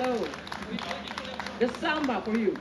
hello. The samba for you.